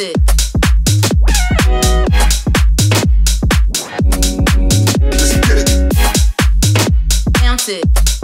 shit. Bounce it.